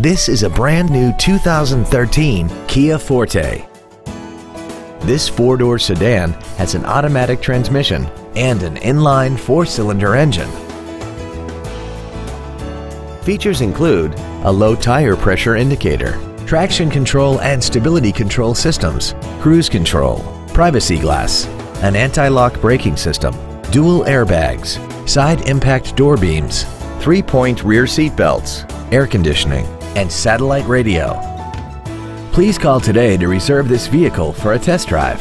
This is a brand new 2013 Kia Forte. This four-door sedan has an automatic transmission and an inline four-cylinder engine. Features include a low tire pressure indicator, traction control and stability control systems, cruise control, privacy glass, an anti-lock braking system, dual airbags, side impact door beams, three-point rear seat belts, air conditioning, and satellite radio. Please call today to reserve this vehicle for a test drive.